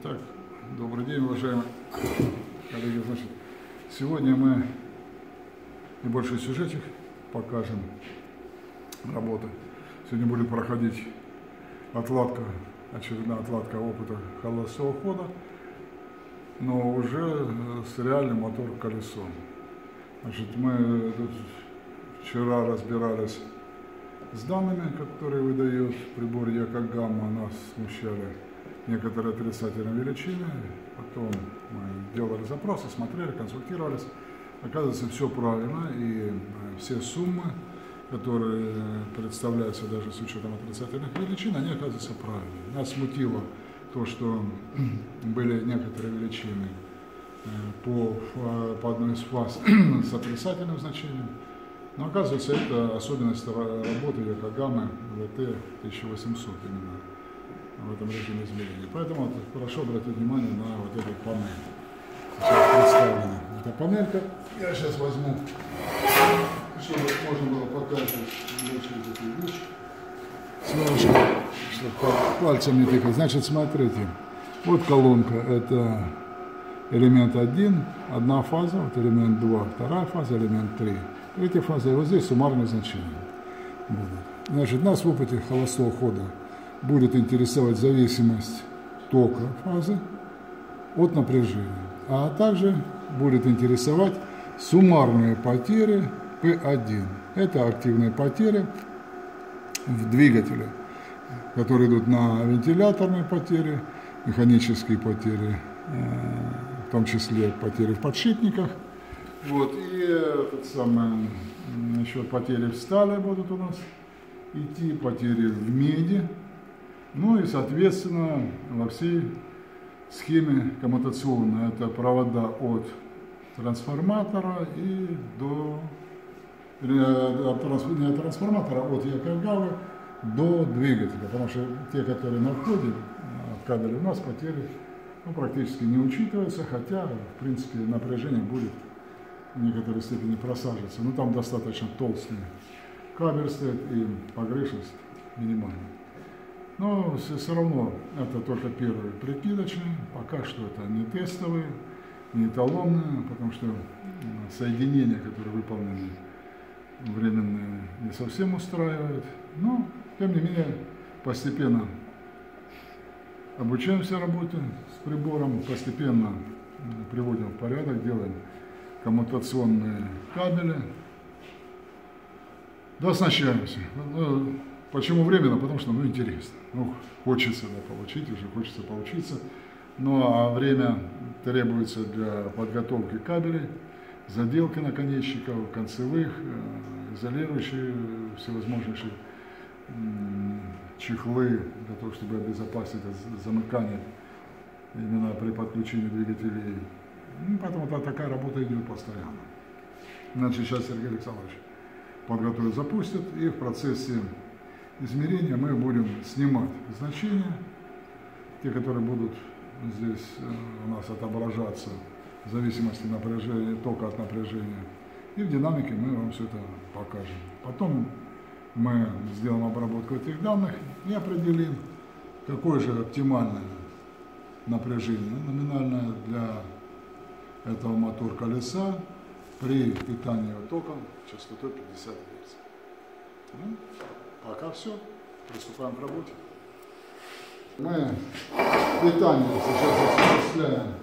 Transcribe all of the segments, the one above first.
Итак, добрый день, уважаемые коллеги. Значит, сегодня мы небольшой сюжетик покажем работы. Сегодня будет проходить отладка, очередная отладка опыта холостого хода, но уже с реальным мотор-колесом. Значит, мы тут вчера разбирались с данными, которые выдает прибор Якогамма, нас смущали некоторые отрицательные величины. Потом мы делали запросы, смотрели, консультировались. Оказывается, все правильно, и все суммы, которые представляются даже с учетом отрицательных величин, они оказываются правильными. Нас смутило то, что были некоторые величины по, по одной из фаз с отрицательным значением. Но оказывается, это особенность работы Якогамы ВТ 1800 именно в этом режиме измерения. Поэтому вот, прошу обратить внимание на вот эту панель. Сейчас представлена эта панелька. Я сейчас возьму, чтобы можно было показывать через эти вещи. Немножко, чтобы пальцем не тыкать. Значит, смотрите. Вот колонка, это элемент 1, одна фаза, вот элемент 2, вторая фаза, элемент 3. Третья фаза, и вот здесь суммарное значение будет. Значит, нас в опыте холостого хода будет интересовать зависимость тока фазы от напряжения, а также будет интересовать суммарные потери P1. Это активные потери в двигателе, которые идут на вентиляторные потери, механические потери, в том числе потери в подшипниках. Вот, и этот самый, еще потери в стали будут у нас идти, потери в меди, ну и, соответственно, во всей схеме коммутационной это провода от трансформатора и до не от трансформатора, от Якогавы до двигателя, потому что те, которые на входе в кабеле у нас потери ну, практически не учитываются, хотя, в принципе, напряжение будет в некоторой степени просаживаться. Но там достаточно толстый кабель стоит и погрешность минимальная. Но все равно это только первые прикидочные, пока что это не тестовые, не эталонные, потому что соединения, которые выполнены временные, не совсем устраивают. Но, тем не менее, постепенно обучаемся работе с прибором, постепенно приводим в порядок, делаем коммутационные кабели, дооснащаемся. Ну, Почему временно? Потому что, ну, интересно. Ну, хочется да, получить, уже хочется поучиться. Ну, а время требуется для подготовки кабелей, заделки наконечников, концевых, э, изолирующие всевозможные чехлы для того, чтобы обезопасить замыкание именно при подключении двигателей. Ну, поэтому -то такая работа идет постоянно. Значит, сейчас Сергей Александрович подготовит, запустит, и в процессе измерения мы будем снимать значения, те, которые будут здесь э, у нас отображаться в зависимости напряжения, тока от напряжения. И в динамике мы вам все это покажем. Потом мы сделаем обработку этих данных и определим, какое же оптимальное напряжение номинальное для этого мотор колеса при питании током частотой 50 Гц. Пока все. Приступаем к работе. Мы питание сейчас осуществляем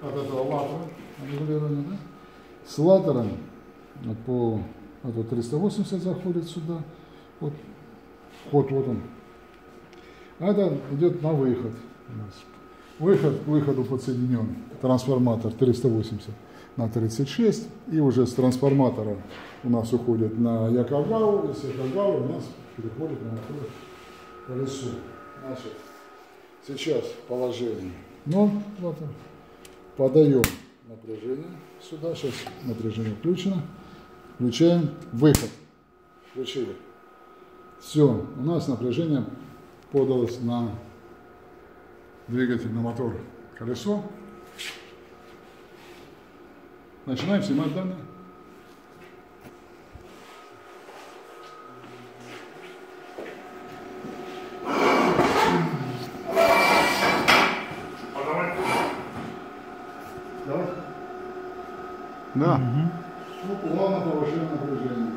от этого латера регулирования, да? С латером по а то 380 заходит сюда. Вот вход вот он. А это идет на выход. Выход к выходу подсоединен трансформатор 380 на 36, и уже с трансформатора у нас уходит на Якогаву, и с Якогавы у нас переходит на колесо. Значит, сейчас положение. Ну, вот, подаем напряжение сюда, сейчас напряжение включено. Включаем выход. Включили. Все, у нас напряжение подалось на двигатель, на мотор колесо. Начинаем снимать данные. Давай. Да. Угу. Ну, плавно повышаем напряжение.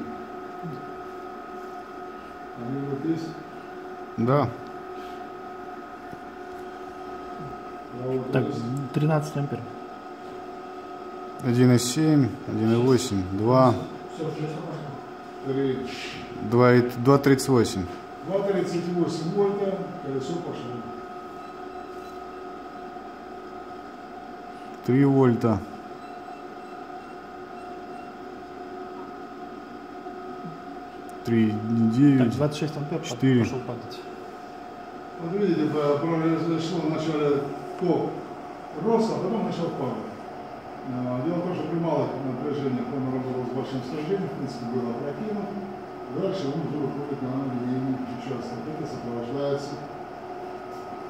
Они вот здесь? Да. Вот так, 13 ампер. 1,7, 1,8, 2, Три. 2, 2,38. 2,38 вольта, колесо пошло. 3 вольта. Три девять. 26 ампер под- Четыре. пошел падать. Вот видите, произошло вначале ток рос, а потом начал падать. А, Дело в том, что при малых напряжениях он работал с большим сожжением, в принципе, был опрокинут. Дальше он уже выходит на линейный участок. Это сопровождается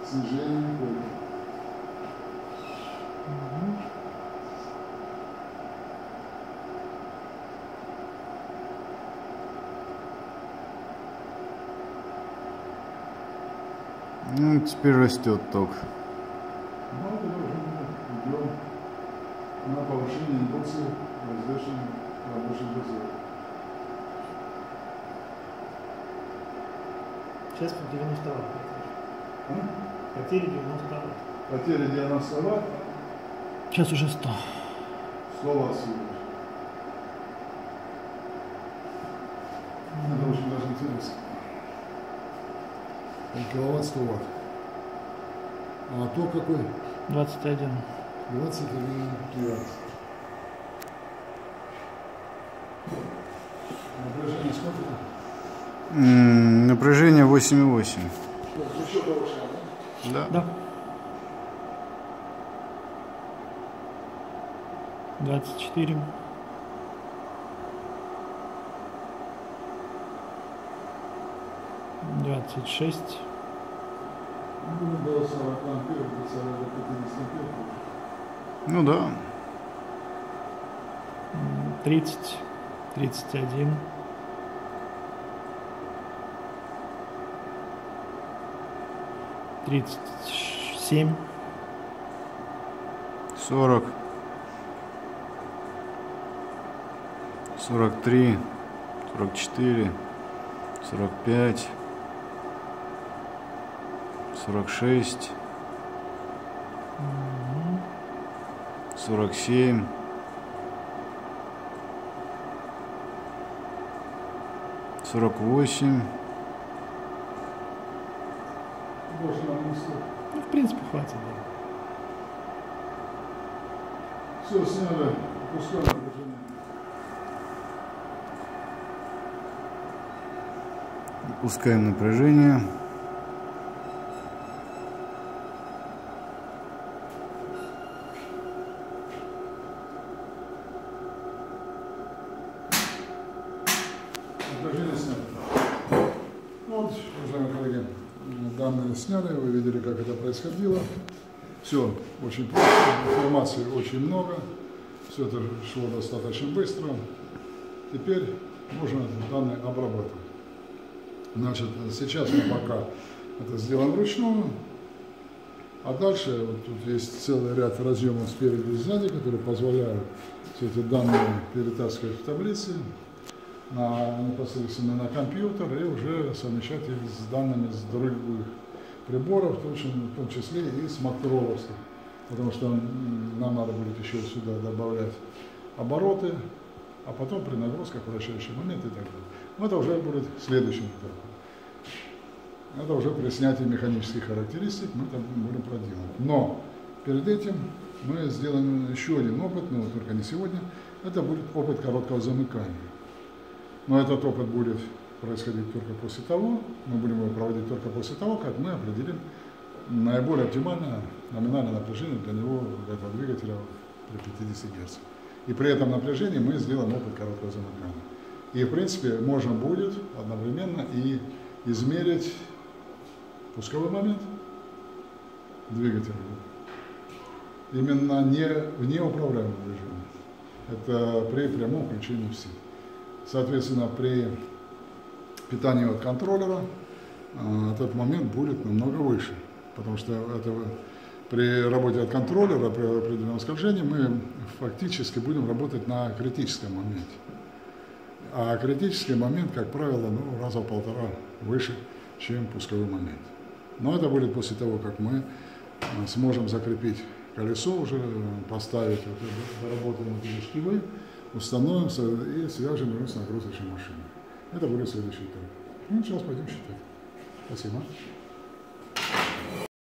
снижением тока. Ну, теперь растет ток. Ну, это уже мы идем на повышение индукции воздушных рабочих дозоров. Сейчас 92 М? Потери 92 Потери 90 ватт, Сейчас уже 100. слово отсюда. Это очень даже интересно. Киловатт 100 ватт. А ток какой? 21. 21 киловатт. Напряжение сколько? М, Напряжение 8,8. Еще повышаем, да? Да. Да. 24. Двадцать шесть, Ну, до 40 ампер, до 40 до 50 ампер. Ну да. 30, 31. Тридцать семь. Сорок. Сорок три. Сорок четыре. Сорок пять. Сорок шесть. 47. Сорок восемь. Ну, в принципе, хватит. Да. Все, сняли. Пускай. Опускаем напряжение. Сняли, вы видели, как это происходило. Все очень просто, информации очень много, все это шло достаточно быстро. Теперь можно данные обрабатывать. Значит, сейчас мы пока это сделаем вручную, а дальше вот тут есть целый ряд разъемов спереди и сзади, которые позволяют все эти данные перетаскивать в таблицы на, непосредственно на компьютер и уже совмещать их с данными с других приборов, в том, числе- и с макровских, потому что нам надо будет еще сюда добавлять обороты, а потом при нагрузках вращающий момент и так далее. Но это уже будет следующим этапом. Это уже при снятии механических характеристик мы это будем проделывать. Но перед этим мы сделаем еще один опыт, но только не сегодня. Это будет опыт короткого замыкания. Но этот опыт будет происходить только после того, мы будем его проводить только после того, как мы определим наиболее оптимальное номинальное напряжение для него, для этого двигателя при 50 Гц. И при этом напряжении мы сделаем опыт короткого замыкания. И, в принципе, можно будет одновременно и измерить пусковой момент двигателя. Именно не в неуправляемом режиме. Это при прямом включении в сеть. Соответственно, при питании от контроллера этот момент будет намного выше, потому что это при работе от контроллера, при определенном скольжении, мы фактически будем работать на критическом моменте. А критический момент, как правило, ну, раза в полтора выше, чем пусковой момент. Но это будет после того, как мы э, сможем закрепить колесо, уже поставить, вот, доработаем эти шкивы, установим и свяжем с нагрузочной машиной. Это будет следующий этап. Ну, сейчас пойдем считать. Спасибо.